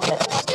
confident